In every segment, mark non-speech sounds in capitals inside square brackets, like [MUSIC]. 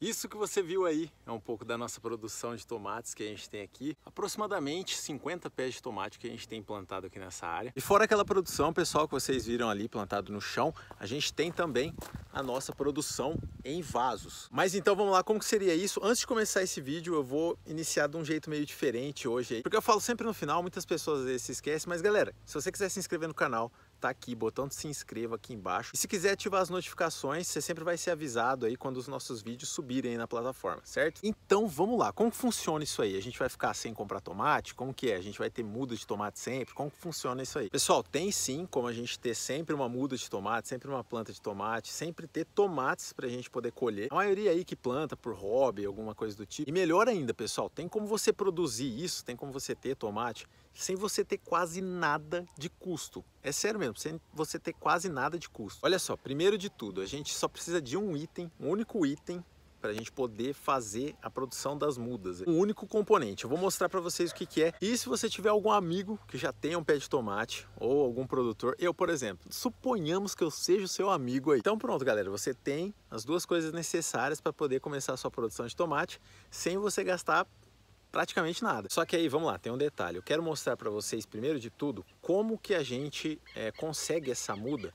Isso que você viu aí é um pouco da nossa produção de tomates que a gente tem aqui. Aproximadamente 50 pés de tomate que a gente tem plantado aqui nessa área. E fora aquela produção, pessoal, que vocês viram ali plantado no chão, a gente tem também a nossa produção em vasos. Mas então vamos lá, como que seria isso? Antes de começar esse vídeo, eu vou iniciar de um jeito meio diferente hoje aí. Porque eu falo sempre no final, muitas pessoas às vezes se esquecem, mas galera, se você quiser se inscrever no canal, tá aqui, botão de se inscreva aqui embaixo. E se quiser ativar as notificações, você sempre vai ser avisado aí quando os nossos vídeos subirem na plataforma, certo? Então vamos lá, como funciona isso aí? A gente vai ficar sem comprar tomate? Como que é? A gente vai ter muda de tomate sempre? Como funciona isso aí? Pessoal, tem sim como a gente ter sempre uma muda de tomate, sempre uma planta de tomate, sempre ter tomates pra gente poder colher. A maioria aí que planta por hobby, alguma coisa do tipo. E melhor ainda, pessoal, tem como você produzir isso, tem como você ter tomate sem você ter quase nada de custo. É sério mesmo, sem você ter quase nada de custo. Olha só, primeiro de tudo, a gente só precisa de um item, um único item para a gente poder fazer a produção das mudas. Um único componente. Eu vou mostrar para vocês o que, que, é. E se você tiver algum amigo que já tenha um pé de tomate ou algum produtor, eu, por exemplo, suponhamos que eu seja o seu amigo aí. Então pronto, galera, você tem as duas coisas necessárias para poder começar a sua produção de tomate sem você gastar praticamente nada. Só que aí, vamos lá, tem um detalhe. Eu quero mostrar para vocês, primeiro de tudo, como que a gente é, consegue essa muda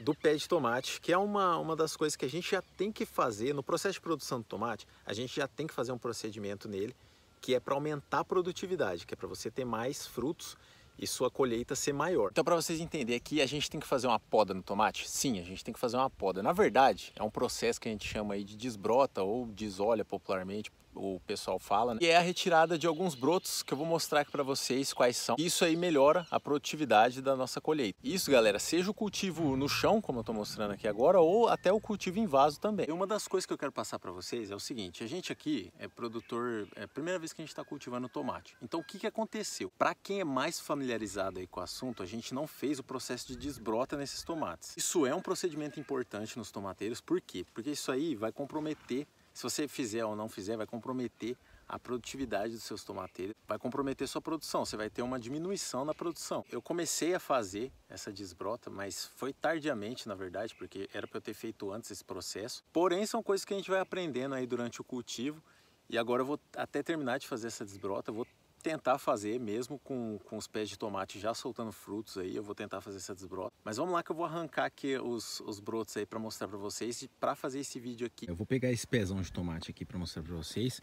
do pé de tomate, que é uma, uma das coisas que a gente já tem que fazer no processo de produção do tomate, a gente já tem que fazer um procedimento nele, que é para aumentar a produtividade, que é para você ter mais frutos e sua colheita ser maior. Então, para vocês entenderem aqui, a gente tem que fazer uma poda no tomate? Sim, a gente tem que fazer uma poda. Na verdade, é um processo que a gente chama aí de desbrota ou desolha popularmente, o pessoal fala, né? e é a retirada de alguns brotos que eu vou mostrar aqui para vocês quais são. Isso aí melhora a produtividade da nossa colheita. Isso, galera, seja o cultivo no chão, como eu estou mostrando aqui agora, ou até o cultivo em vaso também. E uma das coisas que eu quero passar para vocês é o seguinte, a gente aqui é produtor, é a primeira vez que a gente está cultivando tomate. Então o que, que aconteceu? Para quem é mais familiarizado aí com o assunto, a gente não fez o processo de desbrota nesses tomates. Isso é um procedimento importante nos tomateiros, por quê? Porque isso aí vai comprometer se você fizer ou não fizer, vai comprometer a produtividade dos seus tomateiros, vai comprometer sua produção, você vai ter uma diminuição na produção. Eu comecei a fazer essa desbrota, mas foi tardiamente, na verdade, porque era para eu ter feito antes esse processo. Porém, são coisas que a gente vai aprendendo aí durante o cultivo. E agora eu vou até terminar de fazer essa desbrota, vou tentar fazer mesmo com, com os pés de tomate já soltando frutos aí, eu vou tentar fazer essa desbrota. Mas vamos lá que eu vou arrancar aqui os, os brotos aí para mostrar para vocês para fazer esse vídeo aqui. Eu vou pegar esse pezão de tomate aqui para mostrar para vocês.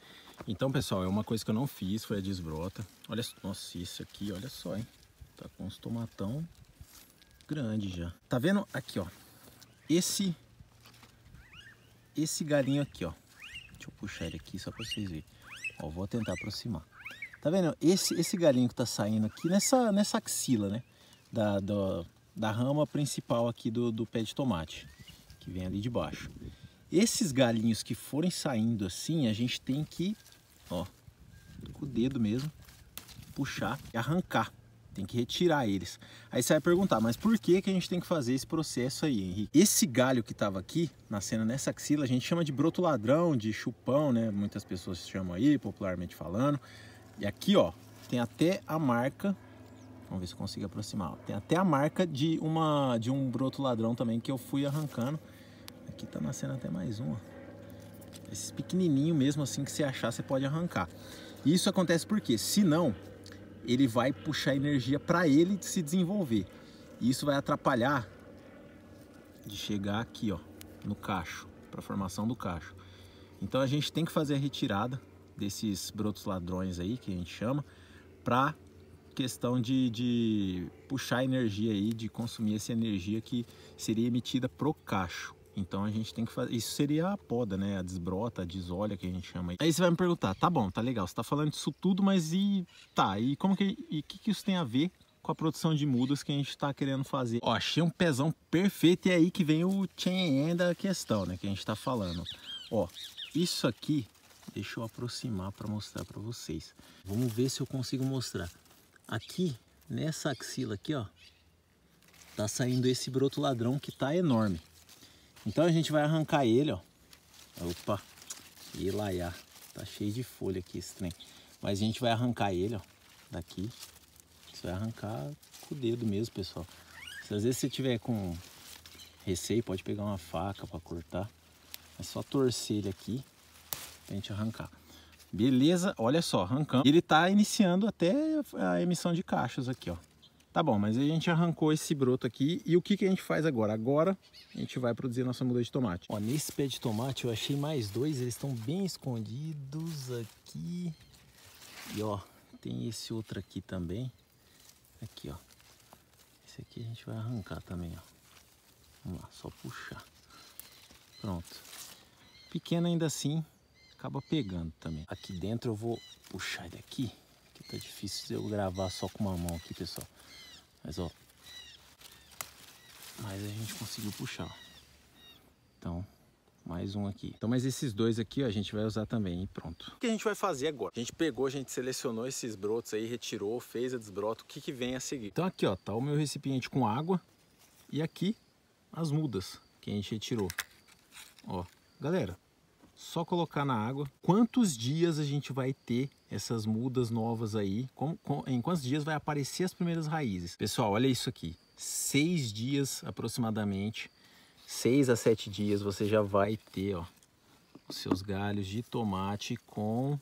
Então, pessoal, é uma coisa que eu não fiz, foi a desbrota. Olha, nossa, isso aqui, olha só, hein. Tá com uns tomatão grande já. Tá vendo? Aqui, ó. Esse esse galinho aqui, ó. Deixa eu puxar ele aqui só para vocês verem. Ó, vou tentar aproximar. Tá vendo? Esse, esse galinho que tá saindo aqui nessa, nessa axila, né? Da, da, da rama principal aqui do, do pé de tomate, que vem ali de baixo. Esses galinhos que forem saindo assim, a gente tem que, ó, com o dedo mesmo, puxar e arrancar. Tem que retirar eles. Aí você vai perguntar, mas por que, que a gente tem que fazer esse processo aí, Henrique? Esse galho que estava aqui, nascendo nessa axila, a gente chama de broto ladrão, de chupão, né? Muitas pessoas chamam aí, popularmente falando. E aqui, ó, tem até a marca, vamos ver se eu consigo aproximar, tem até a marca de, uma, de um broto ladrão também que eu fui arrancando. Aqui tá nascendo até mais um, ó. Esses pequenininho mesmo assim que você achar, você pode arrancar. E isso acontece porque, se não, ele vai puxar energia para ele se desenvolver. E isso vai atrapalhar de chegar aqui, ó, no cacho, para formação do cacho. Então a gente tem que fazer a retirada desses brotos ladrões aí, que a gente chama, para questão de, de puxar energia aí, de consumir essa energia que seria emitida pro cacho. Então a gente tem que fazer. Isso seria a poda, né? A desbrota, a desolha que a gente chama aí. Você vai me perguntar, tá bom, tá legal, você tá falando disso tudo, mas e tá, e como que. E que, que isso tem a ver com a produção de mudas que a gente está querendo fazer. Ó, achei um pezão perfeito e é aí que vem o tchenhen da questão, né, que a gente está falando. Ó, isso aqui Deixa eu aproximar para mostrar para vocês. Vamos ver se eu consigo mostrar. Aqui, nessa axila aqui, ó, tá saindo esse broto ladrão que tá enorme. Então a gente vai arrancar ele, ó. Opa, e laiá. Tá cheio de folha aqui esse trem. Mas a gente vai arrancar ele, ó, daqui. Você vai arrancar com o dedo mesmo, pessoal. Se às vezes você tiver com receio, pode pegar uma faca para cortar. É só torcer ele aqui pra gente arrancar. Beleza, olha só, arrancando. Ele tá iniciando até a emissão de cachos aqui, ó. Tá bom, mas a gente arrancou esse broto aqui e o que, que a gente faz agora? Agora a gente vai produzir nossa muda de tomate. Ó, nesse pé de tomate eu achei mais dois, eles estão bem escondidos aqui. E ó, tem esse outro aqui também. Aqui, ó. Esse aqui a gente vai arrancar também, ó. Vamos lá, só puxar. Pronto. Pequeno ainda assim, acaba pegando também. Aqui dentro eu vou puxar ele aqui. Que tá difícil eu gravar só com uma mão aqui, pessoal. Mas ó. Mas a gente conseguiu puxar. Então, mais um aqui. Então, mas esses dois aqui ó, a gente vai usar também e pronto. O que a gente vai fazer agora? A gente pegou, a gente selecionou esses brotos aí, retirou, fez a desbrota. O que, que vem a seguir? Então aqui ó, tá o meu recipiente com água e aqui as mudas que a gente retirou. Ó, galera, só colocar na água. Quantos dias a gente vai ter essas mudas novas aí? Com, com, em quantos dias vai aparecer as primeiras raízes? Pessoal, olha isso aqui. Seis dias aproximadamente, seis a sete dias você já vai ter, ó, os seus galhos de tomate com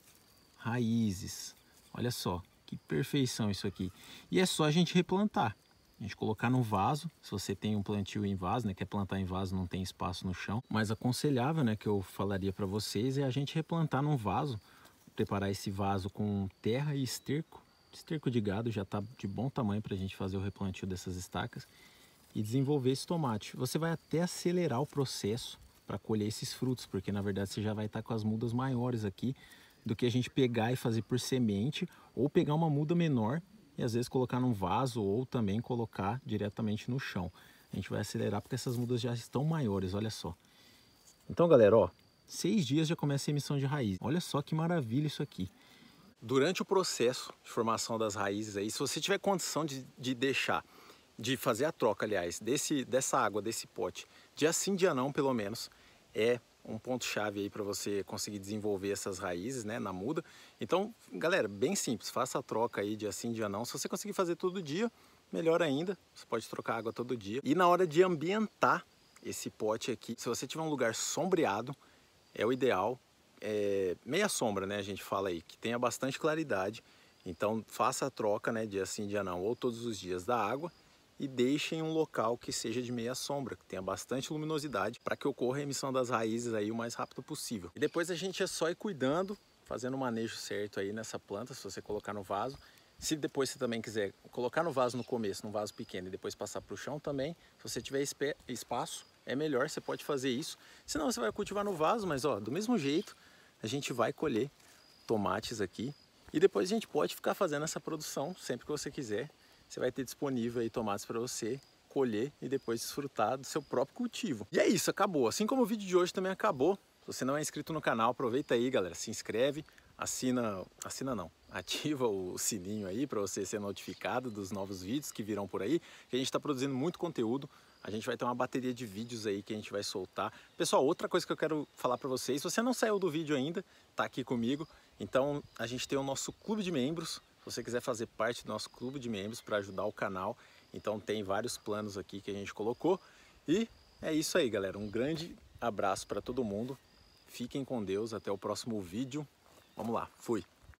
raízes. Olha só, que perfeição isso aqui. E é só a gente replantar a gente colocar no vaso, se você tem um plantio em vaso, né, quer plantar em vaso, não tem espaço no chão, mas aconselhável, né, que eu falaria para vocês é a gente replantar num vaso, preparar esse vaso com terra e esterco, esterco de gado já está de bom tamanho para a gente fazer o replantio dessas estacas e desenvolver esse tomate. Você vai até acelerar o processo para colher esses frutos, porque na verdade você já vai estar tá com as mudas maiores aqui do que a gente pegar e fazer por semente ou pegar uma muda menor e às vezes colocar num vaso ou também colocar diretamente no chão. A gente vai acelerar porque essas mudas já estão maiores, olha só. Então galera, ó, seis dias já começa a emissão de raiz. Olha só que maravilha isso aqui. Durante o processo de formação das raízes aí, se você tiver condição de, de deixar, de fazer a troca, aliás, desse, dessa água, desse pote, dia sim, dia não, pelo menos, é um ponto-chave aí para você conseguir desenvolver essas raízes né, na muda. Então, galera, bem simples, faça a troca aí dia sim, dia não. Se você conseguir fazer todo dia, melhor ainda, você pode trocar água todo dia. E na hora de ambientar esse pote aqui, se você tiver um lugar sombreado, é o ideal. É, meia sombra, né, a gente fala aí, que tenha bastante claridade. Então, faça a troca, né, dia sim, dia não, ou todos os dias da água e deixe em um local que seja de meia sombra, que tenha bastante luminosidade para que ocorra a emissão das raízes aí o mais rápido possível. E depois a gente é só ir cuidando, fazendo o manejo certo aí nessa planta, se você colocar no vaso. Se depois você também quiser colocar no vaso no começo, num vaso pequeno e depois passar para o chão também, se você tiver espaço, é melhor, você pode fazer isso. Senão você vai cultivar no vaso, mas ó, do mesmo jeito a gente vai colher tomates aqui e depois a gente pode ficar fazendo essa produção sempre que você quiser você vai ter disponível aí tomates para você colher e depois desfrutar do seu próprio cultivo. E é isso, acabou. Assim como o vídeo de hoje também acabou. Se você não é inscrito no canal, aproveita aí, galera, se inscreve, assina, assina não, [LAUGHS] ativa o sininho aí para você ser notificado dos novos vídeos que virão por aí, que a gente está produzindo muito conteúdo. A gente vai ter uma bateria de vídeos aí que a gente vai soltar. Pessoal, outra coisa que eu quero falar para vocês, se você não saiu do vídeo ainda, tá aqui comigo. Então, a gente tem o nosso clube de membros, você quiser fazer parte do nosso clube de membros para ajudar o canal, então tem vários planos aqui que a gente colocou. E é isso aí, galera. Um grande abraço para todo mundo. Fiquem com Deus. Até o próximo vídeo. Vamos lá. Fui.